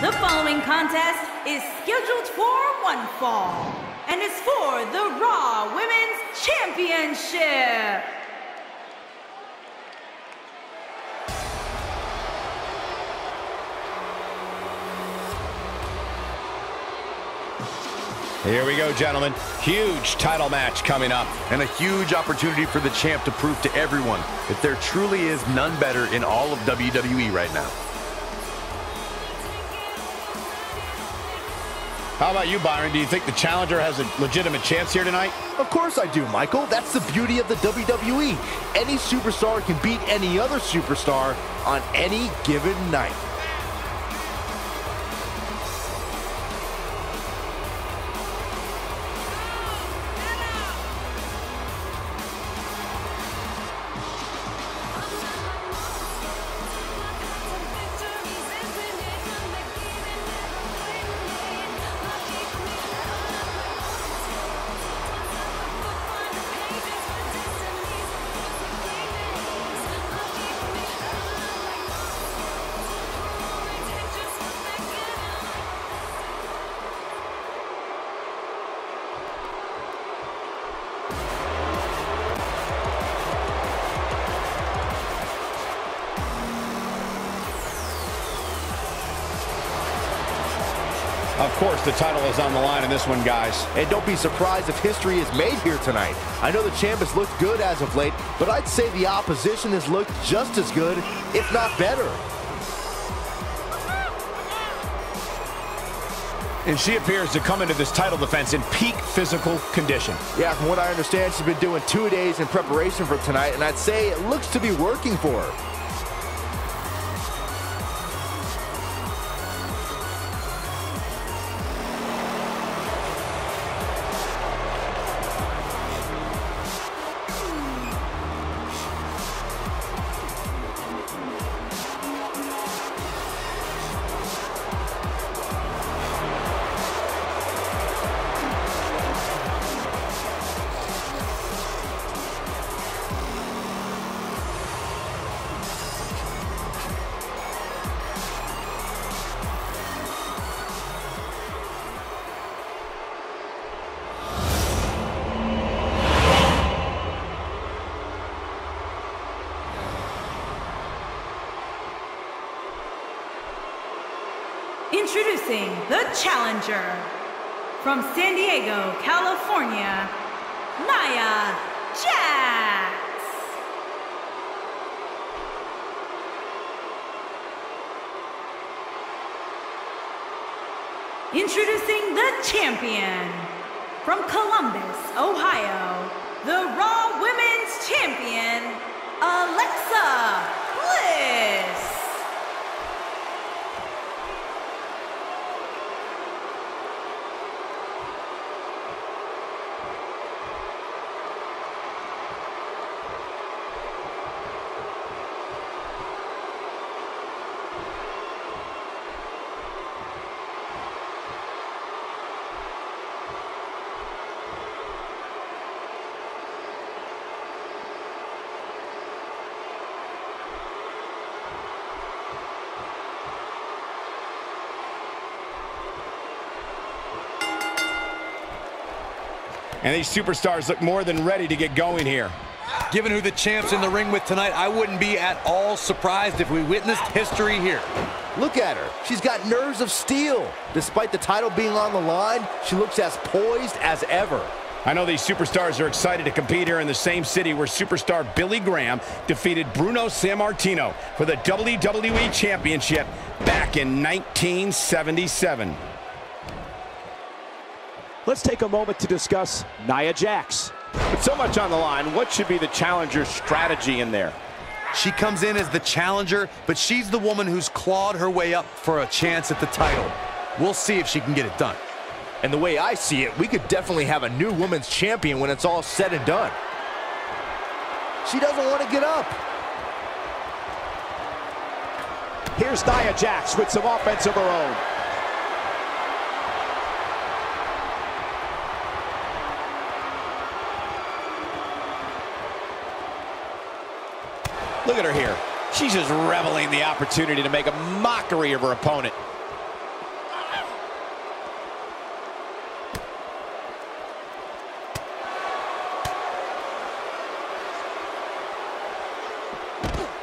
The following contest is scheduled for one fall and is for the Raw Women's Championship. Here we go, gentlemen. Huge title match coming up. And a huge opportunity for the champ to prove to everyone that there truly is none better in all of WWE right now. How about you, Byron? Do you think the challenger has a legitimate chance here tonight? Of course I do, Michael. That's the beauty of the WWE. Any superstar can beat any other superstar on any given night. Of course, the title is on the line in this one, guys. And don't be surprised if history is made here tonight. I know the champ has looked good as of late, but I'd say the opposition has looked just as good, if not better. And she appears to come into this title defense in peak physical condition. Yeah, from what I understand, she's been doing two days in preparation for tonight, and I'd say it looks to be working for her. Introducing the challenger from San Diego, California, Nia Jax. Introducing the champion from Columbus, Ohio, the Raw Women's Champion, Alexa Bliss. And these superstars look more than ready to get going here. Given who the champ's in the ring with tonight, I wouldn't be at all surprised if we witnessed history here. Look at her. She's got nerves of steel. Despite the title being on the line, she looks as poised as ever. I know these superstars are excited to compete here in the same city where superstar Billy Graham defeated Bruno Sammartino for the WWE Championship back in 1977. Let's take a moment to discuss Nia Jax. With so much on the line, what should be the challenger's strategy in there? She comes in as the challenger, but she's the woman who's clawed her way up for a chance at the title. We'll see if she can get it done. And the way I see it, we could definitely have a new women's champion when it's all said and done. She doesn't want to get up. Here's Nia Jax with some offense of her own. Look at her here. She's just reveling the opportunity to make a mockery of her opponent.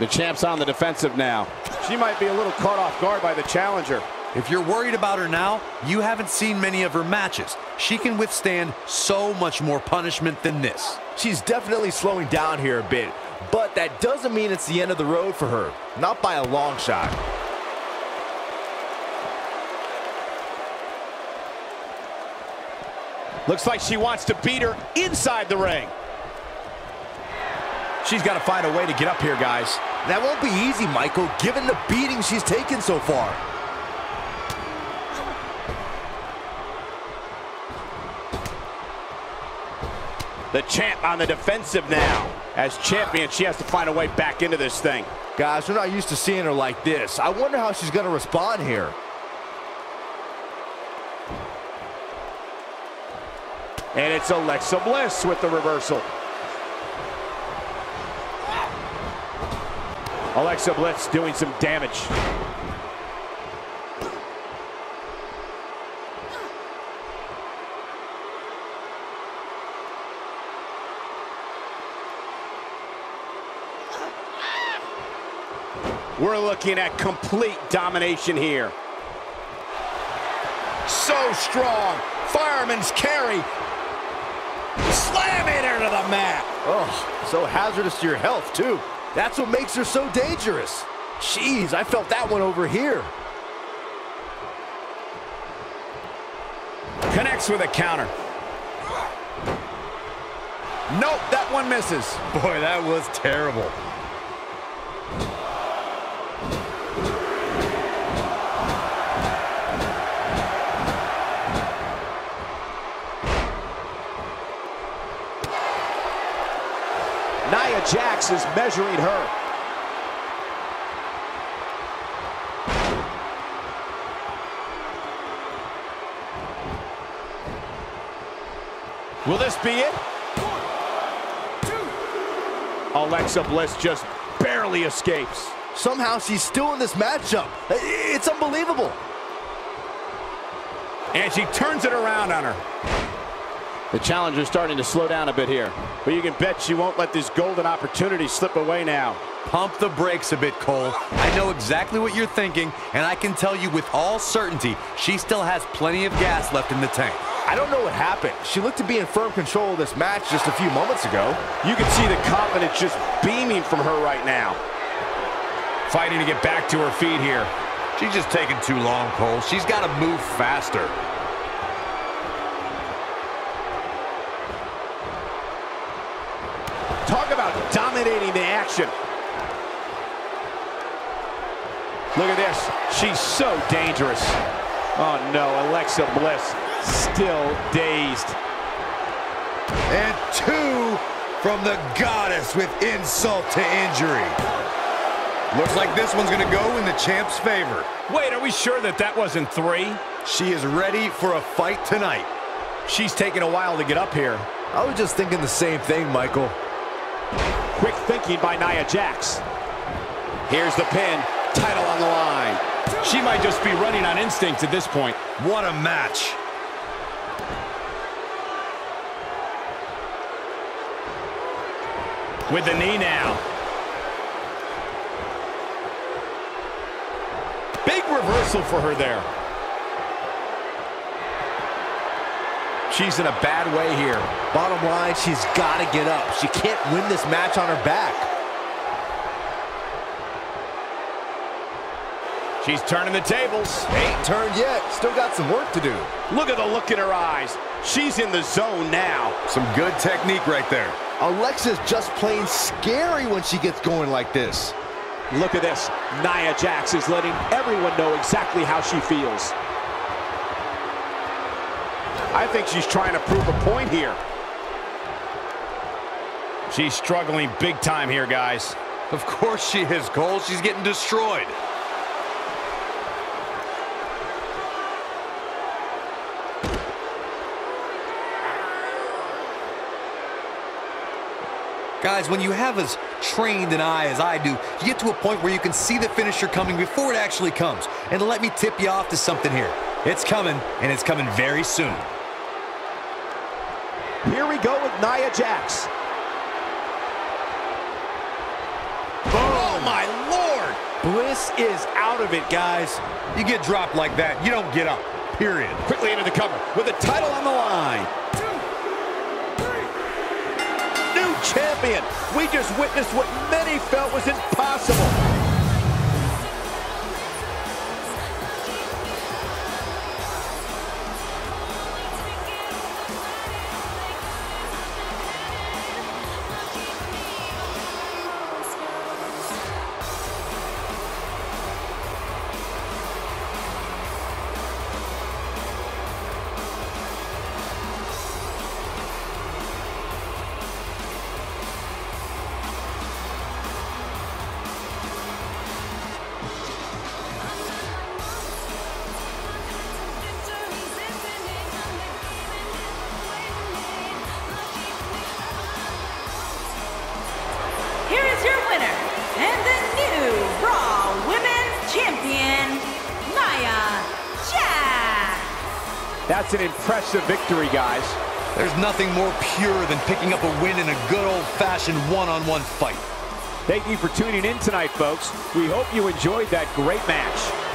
The champ's on the defensive now. She might be a little caught off guard by the challenger. If you're worried about her now, you haven't seen many of her matches. She can withstand so much more punishment than this. She's definitely slowing down here a bit but that doesn't mean it's the end of the road for her. Not by a long shot. Looks like she wants to beat her inside the ring. She's got to find a way to get up here, guys. That won't be easy, Michael, given the beating she's taken so far. The champ on the defensive now. As champion, she has to find a way back into this thing. Guys, we're not used to seeing her like this. I wonder how she's going to respond here. And it's Alexa Bliss with the reversal. Alexa Bliss doing some damage. We're looking at complete domination here. So strong. Fireman's carry. Slamming her to the mat. Oh, so hazardous to your health, too. That's what makes her so dangerous. Jeez, I felt that one over here. Connects with a counter. Nope, that one misses. Boy, that was terrible. Nia Jax is measuring her. Will this be it? Alexa Bliss just barely escapes. Somehow she's still in this matchup. It's unbelievable. And she turns it around on her. The challenger's starting to slow down a bit here. But you can bet she won't let this golden opportunity slip away now. Pump the brakes a bit, Cole. I know exactly what you're thinking, and I can tell you with all certainty, she still has plenty of gas left in the tank. I don't know what happened. She looked to be in firm control of this match just a few moments ago. You can see the confidence just beaming from her right now. Fighting to get back to her feet here. She's just taking too long, Cole. She's got to move faster. Talk about dominating the action. Look at this. She's so dangerous. Oh no, Alexa Bliss still dazed. And two from the goddess with insult to injury. Looks like this one's going to go in the champ's favor. Wait, are we sure that that wasn't three? She is ready for a fight tonight. She's taking a while to get up here. I was just thinking the same thing, Michael. Quick thinking by Nia Jax. Here's the pin. Title on the line. She might just be running on instinct at this point. What a match. With the knee now. Big reversal for her there. She's in a bad way here. Bottom line, she's got to get up. She can't win this match on her back. She's turning the tables. Ain't turned yet. Still got some work to do. Look at the look in her eyes. She's in the zone now. Some good technique right there. Alexa's just plain scary when she gets going like this. Look at this. Nia Jax is letting everyone know exactly how she feels. I think she's trying to prove a point here. She's struggling big time here, guys. Of course she is, Cole. She's getting destroyed. Guys, when you have as trained an eye as I do, you get to a point where you can see the finisher coming before it actually comes. And let me tip you off to something here. It's coming, and it's coming very soon. Here we go with Nia Jax. Oh, my lord! Bliss is out of it, guys. You get dropped like that, you don't get up, period. Quickly into the cover with the title on the line. New champion. We just witnessed what many felt was impossible. That's an impressive victory, guys. There's nothing more pure than picking up a win in a good old-fashioned one-on-one fight. Thank you for tuning in tonight, folks. We hope you enjoyed that great match.